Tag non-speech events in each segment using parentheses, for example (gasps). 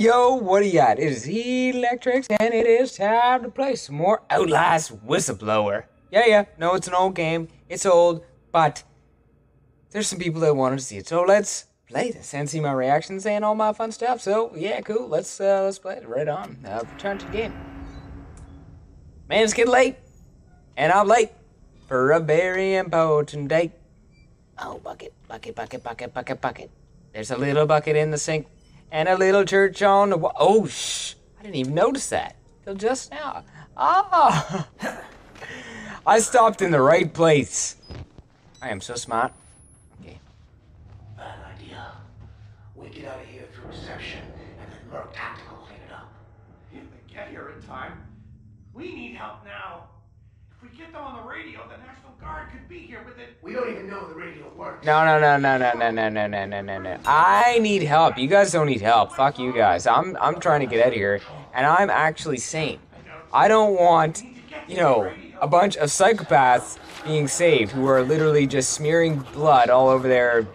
yo, what do you got? It is Electrics, and it is time to play some more Outlast Whistleblower. Yeah, yeah, no, it's an old game. It's old, but there's some people that wanted to see it. So let's play this and see my reactions and all my fun stuff. So yeah, cool. Let's uh, let's play it right on. Uh, return to the game. Man, it's getting late, and I'm late for a very important date. Oh, bucket, bucket, bucket, bucket, bucket, bucket. There's a little bucket in the sink and a little church on the wall. Oh, shh. I didn't even notice that till just now. Ah! (laughs) I stopped in the right place. I am so smart. Okay. Bad idea. We get out of here through reception, and then Merc Tactical clean it up. If they get here in time, we need help now. If we get them on the radio, the National Guard could be here with it. We don't even know the radio works. No, no, no, no, no, no, no, no, no, no, no, no. I need help. You guys don't need help. Fuck you guys. I'm I'm trying to get out of here, and I'm actually sane. I don't want, you know, a bunch of psychopaths being saved who are literally just smearing blood all over their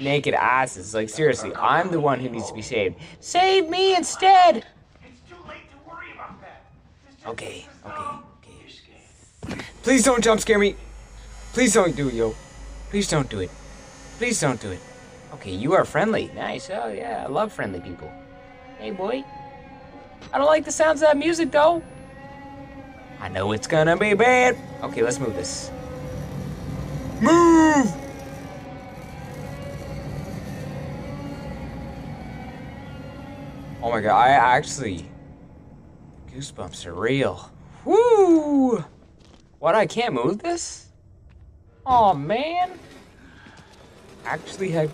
naked asses. Like seriously, I'm the one who needs to be saved. Save me instead. It's too Please don't jump scare me. Please don't do it, yo. Please don't do it. Please don't do it. Okay, you are friendly. Nice. Oh yeah, I love friendly people. Hey boy. I don't like the sounds of that music though. I know it's gonna be bad. Okay, let's move this. Move! Oh my god, I actually Goosebumps are real. Woo! What, I can't move this? Oh man. Actually had.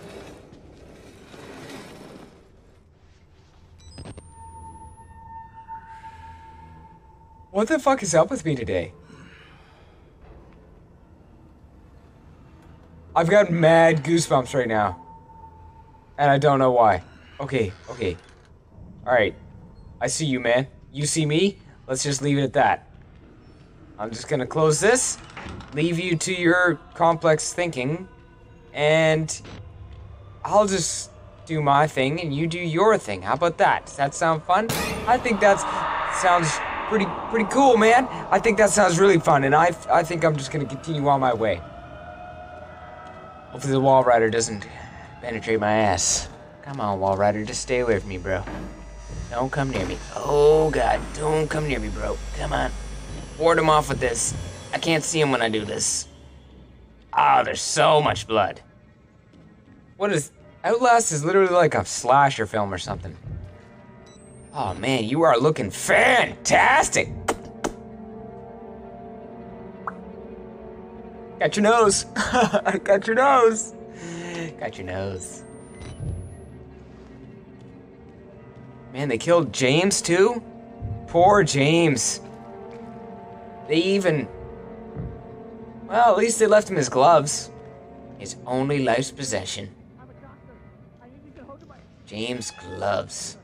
What the fuck is up with me today? I've got mad goosebumps right now. And I don't know why. Okay, okay. Alright. I see you, man. You see me? Let's just leave it at that. I'm just gonna close this, leave you to your complex thinking, and I'll just do my thing and you do your thing. How about that? Does that sound fun? I think that sounds pretty pretty cool, man. I think that sounds really fun, and I I think I'm just gonna continue on my way. Hopefully the Walrider doesn't penetrate my ass. Come on, Walrider, just stay away from me, bro. Don't come near me. Oh god, don't come near me, bro. Come on. Ward him off with this. I can't see him when I do this. Ah, there's so much blood. What is Outlast is literally like a slasher film or something. Oh man, you are looking fantastic. Got your nose. (laughs) Got your nose. Got your nose. Man, they killed James too? Poor James. They even. Well, at least they left him his gloves. His only life's possession. James' gloves.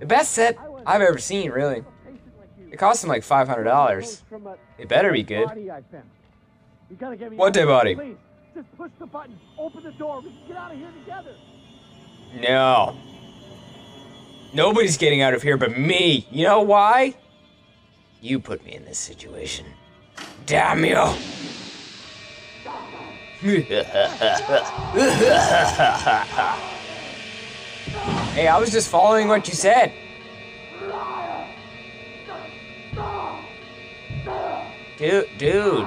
The best set I've ever seen, really. It cost him like $500. It better be good. What dead body? Just push the button. Open the door. We can get out of here together. No. Nobody's getting out of here but me. You know why? You put me in this situation. Damn you! (laughs) hey, I was just following what you said. Dude, dude.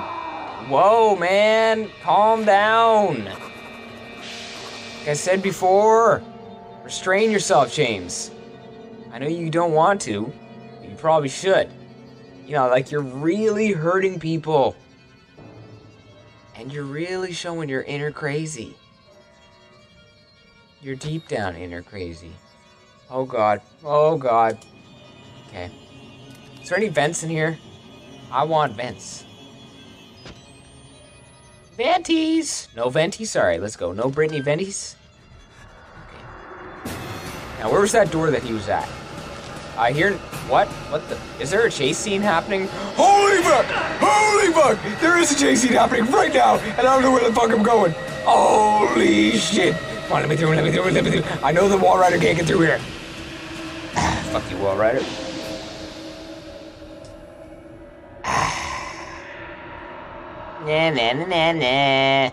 Whoa, man. Calm down. Like I said before, restrain yourself, James. I know you don't want to. but You probably should. You know, like you're really hurting people. And you're really showing your inner crazy. Your deep down inner crazy. Oh god. Oh god. Okay. Is there any vents in here? I want vents. Venties! No venties? Sorry, let's go. No Brittany venties? Okay. Now, where was that door that he was at? I hear. What? What the? Is there a chase scene happening? Holy fuck! Holy fuck! There is a chase scene happening right now, and I don't know where the fuck I'm going. Holy shit! Come on, let me through, let me through, let me through. I know the Walrider can't get through here. (sighs) Fuck you, Walrider. Nah, (sighs) nah, nah, nah, nah.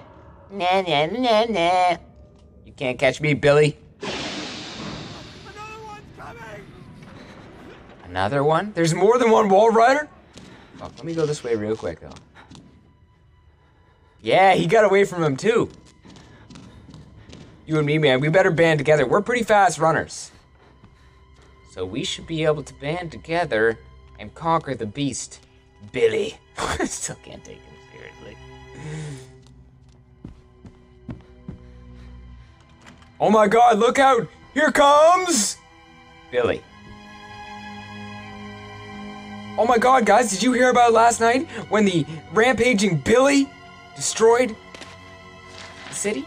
Nah, nah, nah, nah, nah. You can't catch me, Billy. Another one's coming! Another one? There's more than one Walrider? Fuck, let me go this way real quick, though. Yeah, he got away from him, too. You and me, man, we better band together. We're pretty fast runners. So we should be able to band together and conquer the beast. Billy. I (laughs) still can't take him seriously. Oh my god, look out! Here comes Billy. Oh my god, guys, did you hear about last night when the rampaging Billy destroyed the city?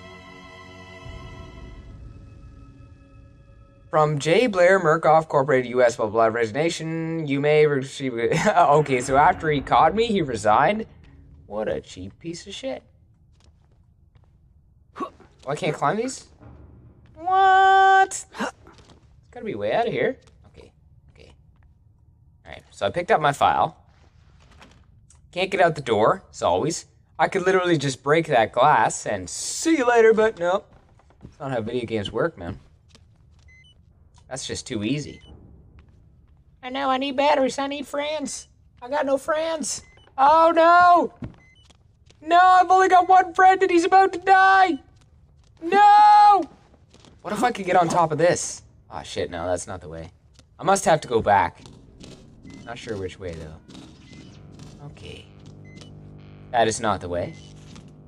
From J. Blaire Murkoff Corporated U.S. blah blah resignation, you may receive. (laughs) okay, so after he caught me, he resigned. What a cheap piece of shit. Oh, I can't climb these. What? It's gotta be way out of here. Okay, okay. Alright, so I picked up my file. Can't get out the door, as always. I could literally just break that glass and see you later, but no. That's not how video games work, man. That's just too easy. I know, I need batteries, I need friends. I got no friends. Oh no! No, I've only got one friend and he's about to die! No! What if I could get on top of this? Oh shit, no, that's not the way. I must have to go back. Not sure which way though. Okay. That is not the way.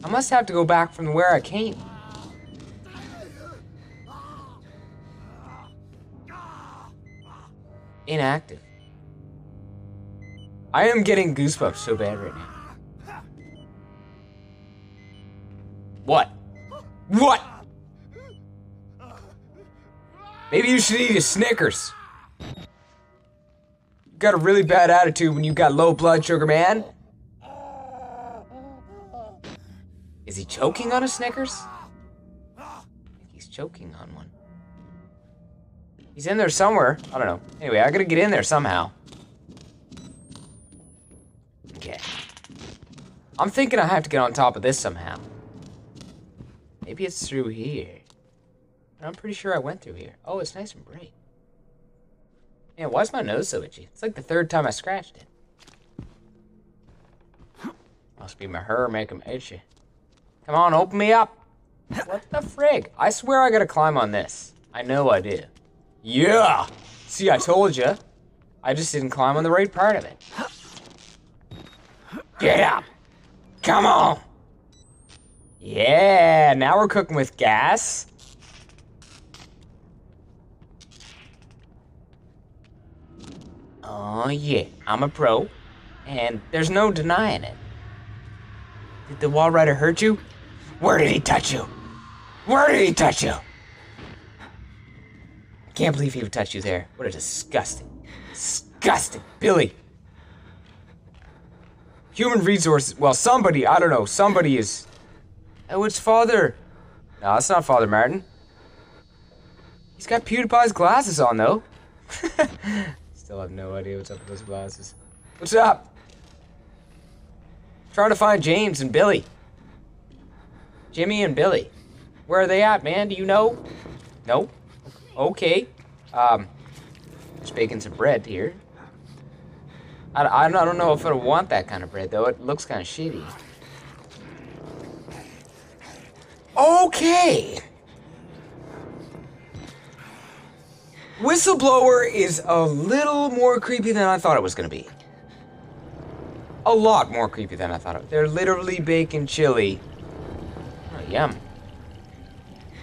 I must have to go back from where I came. Inactive. I am getting goosebumps so bad right now. What? What? Maybe you should eat a Snickers. Got a really bad attitude when you got low blood sugar, man. Is he choking on a Snickers? He's choking on one. He's in there somewhere. I don't know. Anyway, I gotta get in there somehow. Okay. I'm thinking I have to get on top of this somehow. Maybe it's through here. I'm pretty sure I went through here. Oh, it's nice and bright. Man, why is my nose so itchy? It's like the third time I scratched it. Must be my hair making itchy. Come on, open me up. What the frig? I swear I gotta climb on this. I know I do. Yeah! See, I told you. I just didn't climb on the right part of it. Get up! Come on! Yeah, now we're cooking with gas. Oh yeah, I'm a pro, and there's no denying it. Did the Walrider hurt you? Where did he touch you? Where did he touch you? Can't believe he would touch you there. What a disgusting, disgusting Billy. Human resources. Well, somebody. I don't know. Somebody is. Oh, it's Father. No, it's not Father Martin. He's got PewDiePie's glasses on though. (laughs) Still have no idea what's up with those glasses. What's up? Trying to find James and Billy. Jimmy and Billy. Where are they at, man? Do you know? No? Okay. Um, just baking some bread here. I, I, don't- know if I want that kind of bread, though. It looks kind of shitty. Okay. Whistleblower is a little more creepy than I thought it was going to be. A lot more creepy than I thought it They're literally baking chili. Oh, yum.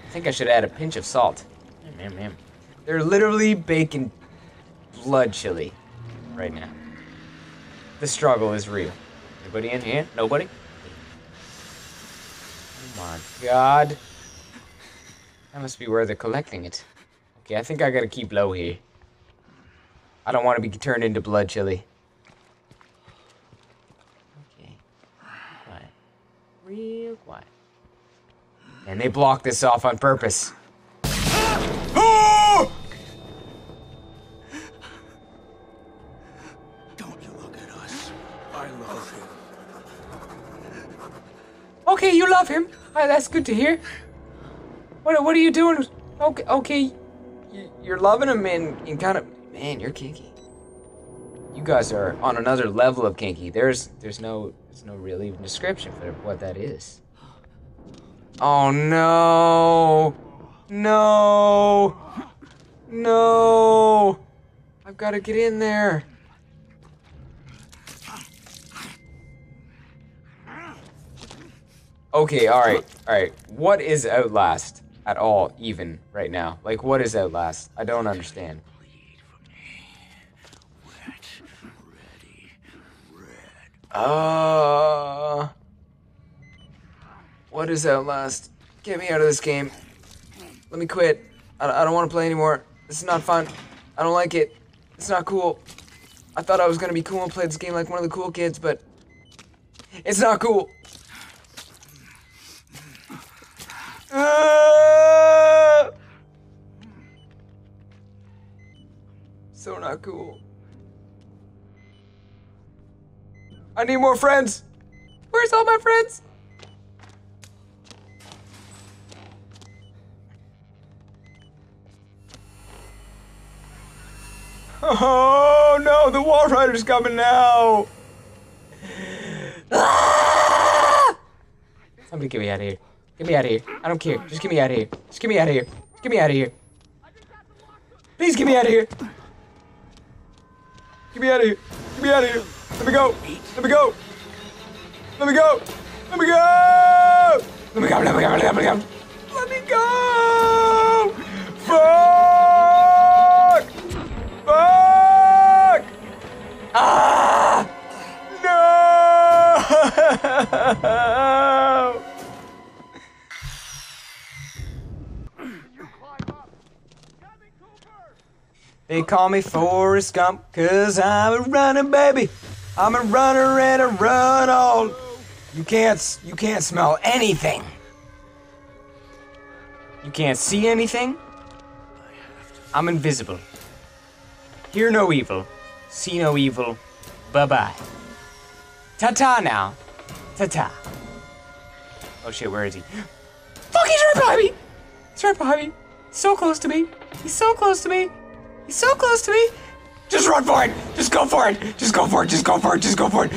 I think I should add a pinch of salt. Yum, yum. They're literally baking blood chili right now. The struggle is real. Anybody in here? Nobody? Oh my god. That must be where they're collecting it. Okay, I think I gotta keep low here. I don't want to be turned into blood chili. Okay. Quiet. Real quiet. And they blocked this off on purpose. Ah! Don't you look at us. I love him. Okay, you love him. Right, that's good to hear. What, what are you doing? Okay, okay you're loving him and, and kind of man, you're kinky. You guys are on another level of kinky. There's there's no there's no real even description for what that is. Oh no, no, no! I've got to get in there. Okay, all right, all right. What is Outlast at all, even right now? Like, what is Outlast? I don't understand. Uh, what is Outlast? Get me out of this game. Let me quit. I, I don't want to play anymore. This is not fun. I don't like it. It's not cool. I thought I was gonna be cool and play this game like one of the cool kids, but it's not cool. Ah! Not cool. I need more friends. Where's all my friends? Oh no, the Walrider's coming now. Somebody get me out of here. Get me out of here. I don't care. Just get me out of here. Just get me out of here. Just get me out of here. Please get me out of here. Get me out of here. Get me out of here. Let me go. Let me go. Let me go. Let me go. Let me go. Let me go. Let me go. Let They call me Forrest Gump, cause I'm a running baby. I'm a runner and I run all. You can't, you can't smell anything. You can't see anything. I'm invisible. Hear no evil, see no evil. Bye bye. Ta ta now. Ta ta. Oh shit, where is he? (gasps) Fuck, he's right behind me! He's right behind me. So close to me. He's so close to me. He's so close to me. Just run for it. Just go for it. Just go for it. Just go for it. Just go for it.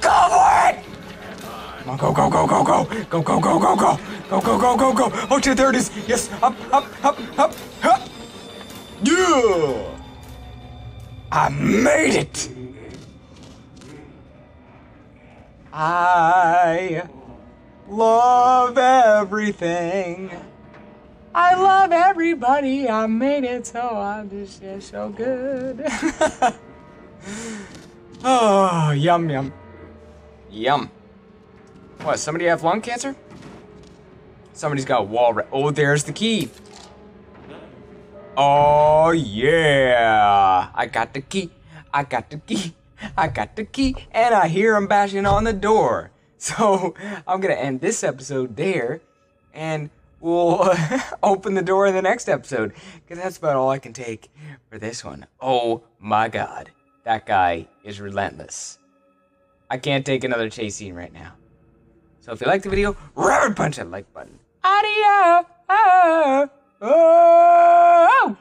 Go for it. Come on, go, go, go, go, go. Go, go, go, go, go. Go, go, go, go, go. Oh shit, there it is. Yes. Up, up, up, up, up. Yeah. I made it. I love everything. I love everybody. I made it so I'm just yeah, so good. (laughs) oh, yum yum. Yum. What, somebody have lung cancer? Somebody's got wall Oh, there's the key. Oh, yeah. I got the key. I got the key. I got the key. And I hear him bashing on the door. So I'm going to end this episode there. And we'll (laughs) open the door in the next episode. Because that's about all I can take for this one. Oh my god. That guy is relentless. I can't take another chase scene right now. So if you like the video, rabbit punch that like button. Adios! Ah. Oh.